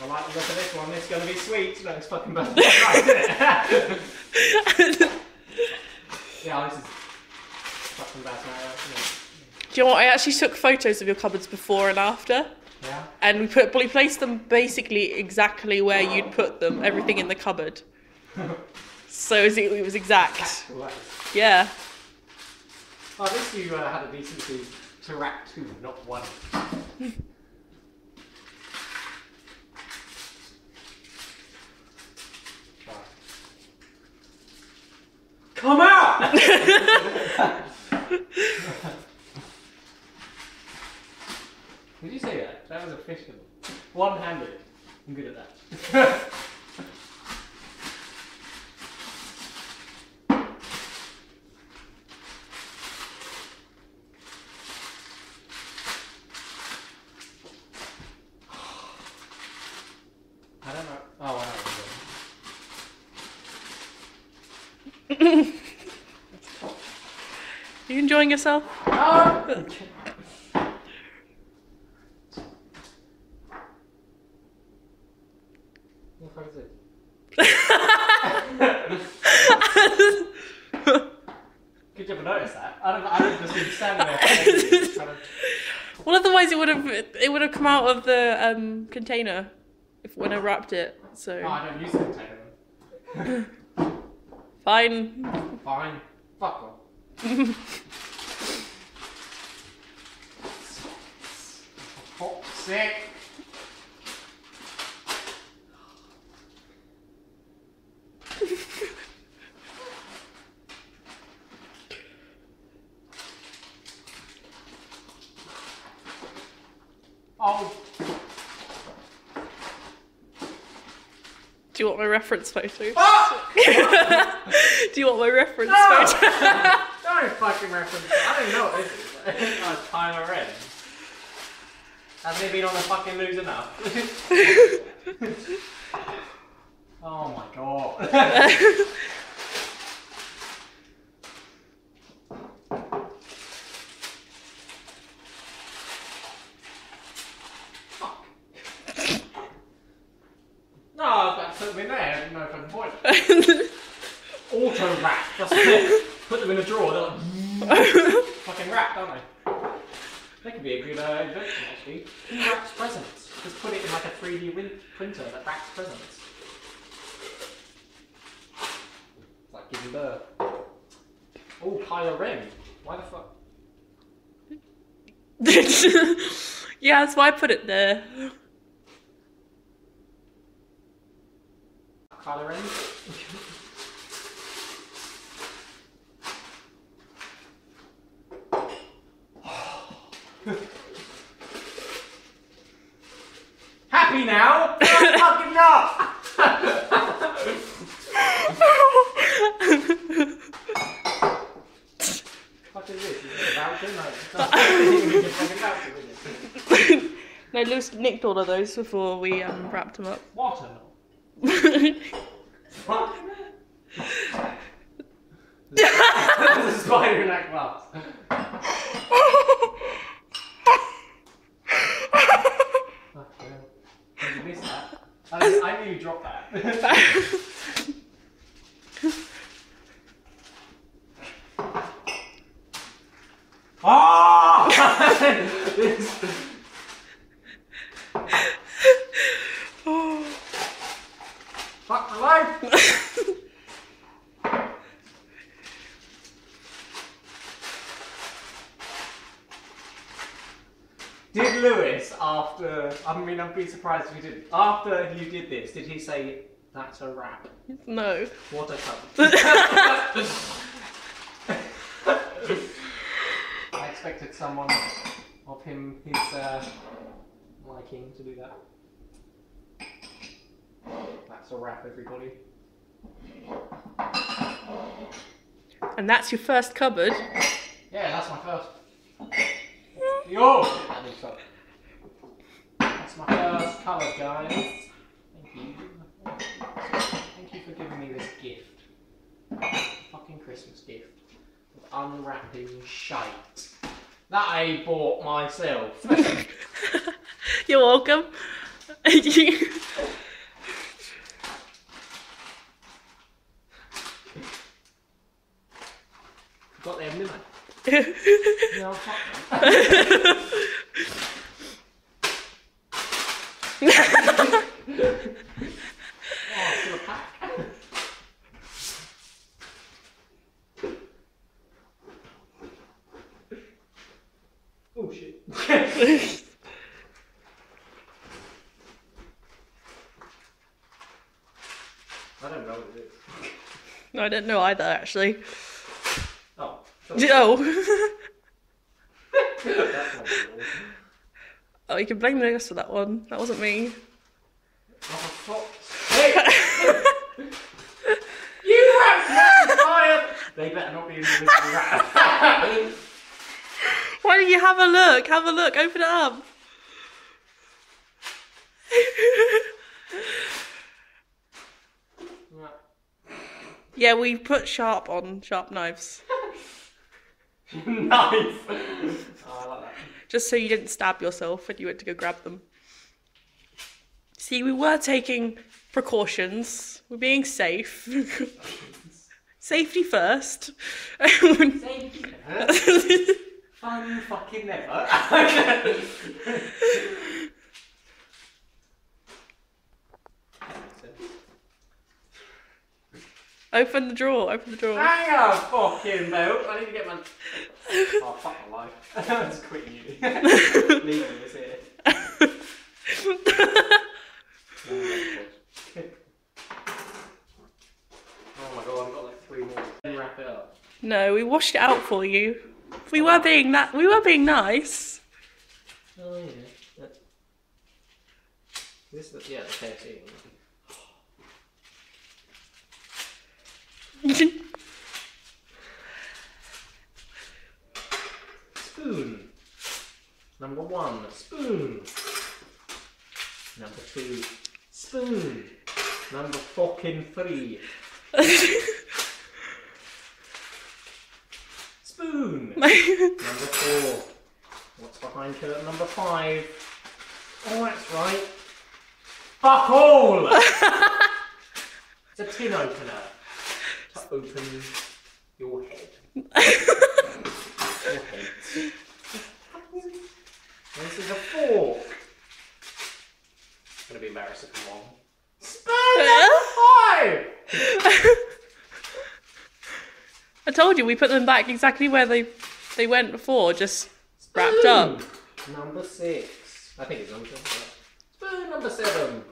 I like the look of this one. It's gonna be sweet. No, it's fucking bad. right, isn't it? yeah, this is fucking bad. Do you know what? I actually took photos of your cupboards before and after, Yeah. and we put we placed them basically exactly where you'd put them, everything in the cupboard. So it was, it was exact. Yeah. Oh, at least you uh, had a decency to rack two, not one. Come out! Did you say that? That was official. One-handed. I'm good at that. I don't know. Oh, I know. what you enjoying yourself? I'm doing. What the fuck is it? Good job I noticed that. I don't. I have just been standing there trying to. Well, otherwise it would have it would have come out of the um, container if when I wrapped it. So No, I don't use the container. fine. Fine. Fuck off. Sick. Oh, Do you want my reference photo? ah! Do you want my reference No! photo? Don't fucking reference. I don't know what this is. oh, Tyler Red. Hasn't he been on the fucking lose enough? oh my god. Fuck. No, I was about to put them in there. I didn't know if I could point. Auto wrap. Just put them in a drawer. They're like fucking wrapped, aren't they? That could be a good uh, invention, actually. Who wraps presents? Just put it in like a 3D win- printer that wraps presents. It's like giving birth. Oh, Kylo Ren. Why the fuck? yeah, that's why I put it there. Kylo Ren? Now? No, fucking not! What is this? Is it a? No, it's not. It's a fucking voucher, isn't it? no, Lewis nicked all of those before we um, wrapped them up. Watermelon. What? There's a spider in that glass. Fuck yeah. Did you miss that? I, I knew you dropped that. Ah! This- Fuck my life! Did Lewis, after, I mean, I'd be surprised if he didn't, after you did this, did he say, That's a wrap. No. What a cunt. I expected someone of him his uh, liking to do that. That's a wrap, everybody. And that's your first cupboard. Yeah, that's my first. Yo! That. That's my first colour, guys. Thank you. Thank you for giving me this gift. Fucking Christmas gift. Of unwrapping shite. That I bought myself. You're welcome. Got them, didn't I? No, fuck them. Oh, still a pack. Oh shit. I don't know what it is. no, I don't know either, actually. Oh. Oh. That's oh, you can blame the rest for that one. That wasn't me. Oh, for fuck's sake. you rat fire! They better not be in this rat. Why don't you have a look? Have a look. Open it up. yeah, we put sharp on sharp knives. nice. Oh, like just so you didn't stab yourself when you went to go grab them. See, we were taking precautions. We're being safe. Safety first. Thank you. Fun fucking never. open the drawer. Open the drawer. Hang on, fucking belt. I need to get my. Oh, fuck my life. I'm just quitting uni. Leaving this here. Oh my god, I've got like three more. Then wrap it up. no, we washed it out for you. We were being that. We were being nice. Oh yeah. That- This is the, yeah, the KFC. Spoon. Number one, spoon. Number two, spoon. Number fucking three, spoon. Number four. What's behind curtain number five? Oh, that's right. Fuck all! it's a tin opener to open your head. your head. This is a fork. It's gonna be embarrassing. Come on. Spoon number five! I told you we put them back exactly where they they went before, just wrapped up. Number six. I think it's number seven. Spoon number seven.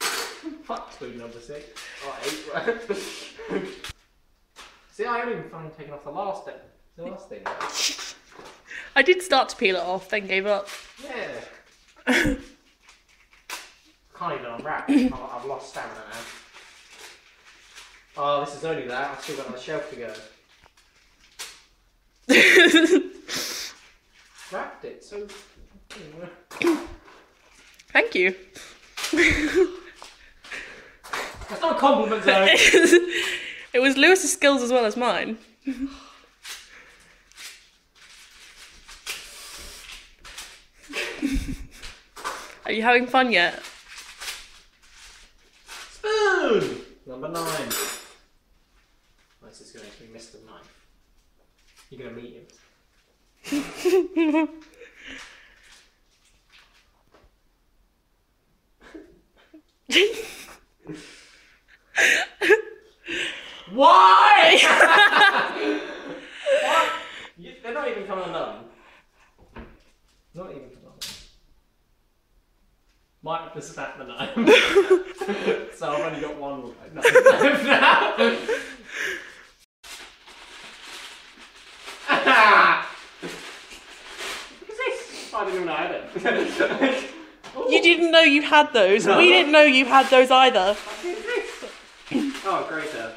Fuck spoon number six. Oh, eight, right? See, I haven't even fucking taken off the last thing. The last thing. right? I did start to peel it off, then gave up. Yeah. Can't even unwrap. I've lost stamina now. Oh, this is only that. I've still got another shelf to go. Wrapped it, so. Thank you. That's not a compliment, though. it was Lewis's skills as well as mine. Are you having fun yet? Spoon! Number nine. This is going to be Mr. Knife. You're to meet him. Why? what? You, they're not even coming undone. Not even coming undone. snap the knife. so I've only got one left now. What's this? I didn't even know I had it. You didn't know you had those. We didn't know you had those either. What is this? Oh, grater. Uh,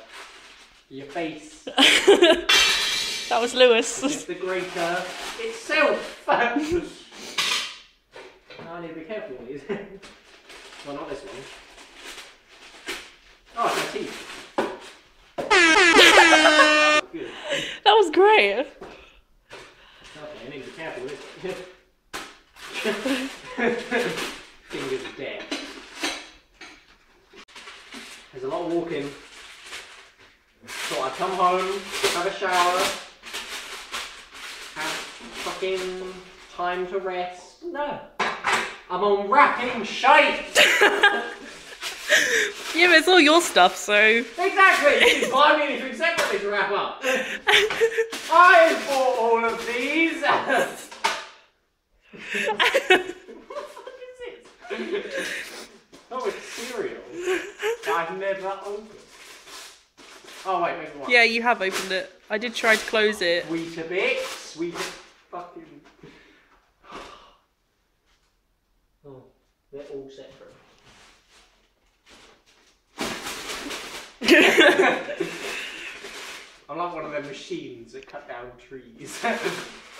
your face. That was Lewis. It's the grater uh, itself. I need to be careful with these. well, not this one. Oh, it's my teeth. That was great. Okay, I need to be careful with this. Fingers are dead. There's a lot of walking. So I come home, have a shower, have fucking time to rest. No. I'm on wrapping shite! Yeah, but it's all your stuff, so. Exactly! You buy me anything separately to wrap up. I bought all of these! What the fuck is this? Oh, it's cereal. I've never opened. Oh, wait, wait, what? Yeah, you have opened it. I did try to close it. Sweet a bit, sweet a fucking. Oh, they're all separate. I'm like one of them machines that cut down trees.